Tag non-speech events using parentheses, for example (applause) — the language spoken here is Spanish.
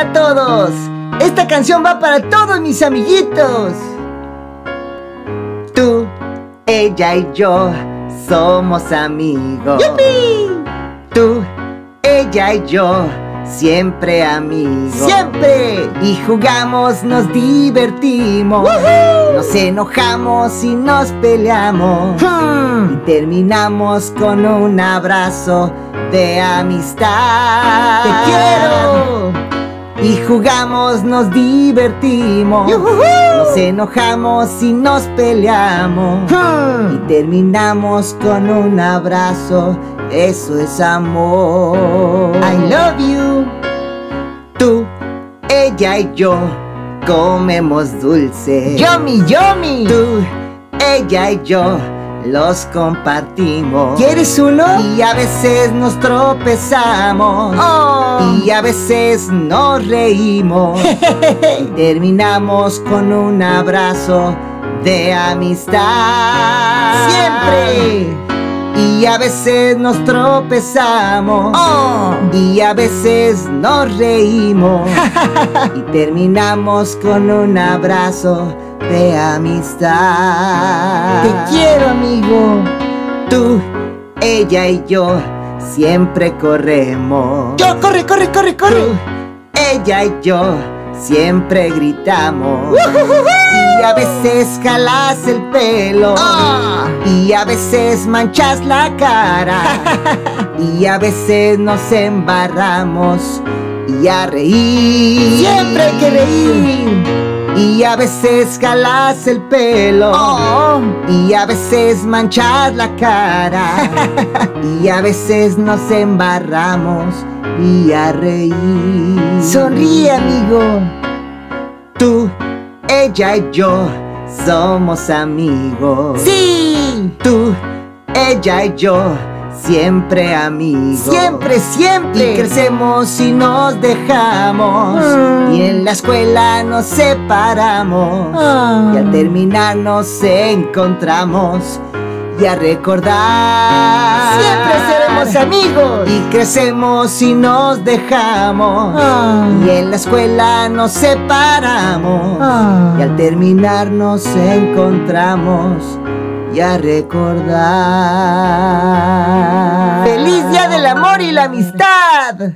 Hola a todos. Esta canción va para todos mis amiguitos. Tú, ella y yo somos amigos. ¡Yupi! Tú, ella y yo siempre amigos. ¡Siempre! Y jugamos, nos divertimos. ¡Woohoo! Nos enojamos y nos peleamos. Y terminamos con un abrazo de amistad. ¡Te quiero! Y jugamos, nos divertimos. Nos enojamos y nos peleamos. Y terminamos con un abrazo. Eso es amor. I love you. Tú, ella y yo comemos dulce. Yummy, yummy. Tú, ella y yo los compartimos. ¿Quieres uno? Y a veces nos tropezamos. Oh. Y a veces nos reímos. y (laughs) terminamos con un abrazo de amistad. Siempre. Y a veces nos tropezamos. Oh. Y a veces nos reímos. (laughs) y terminamos con un abrazo de amistad. Te quiero, amigo. Tú, ella y yo siempre corremos. Yo, corre, corre, corre, corre. Tú, ella y yo siempre gritamos. Y a veces jalas el pelo. Ah. Y a veces manchas la cara. (laughs) y a veces nos embarramos. Y a reír. Siempre hay que reír. Y a veces jalas el pelo. Oh. Y a veces manchas la cara. (laughs) y a veces nos embarramos. Y a reír. Sonríe, amigo. Tú, ella y yo somos amigos. Sí. Tú, ella y yo siempre amigos. Siempre, Y siempre. crecemos y nos dejamos. Mm. Y en la escuela nos separamos. Ah. Y al terminar nos encontramos. Y a recordar. Siempre seremos amigos. Y crecemos y nos dejamos. Ah. Y en la escuela nos separamos. Ah. Y al terminar nos encontramos. Y a recordar. ¡Feliz Día del Amor y la Amistad!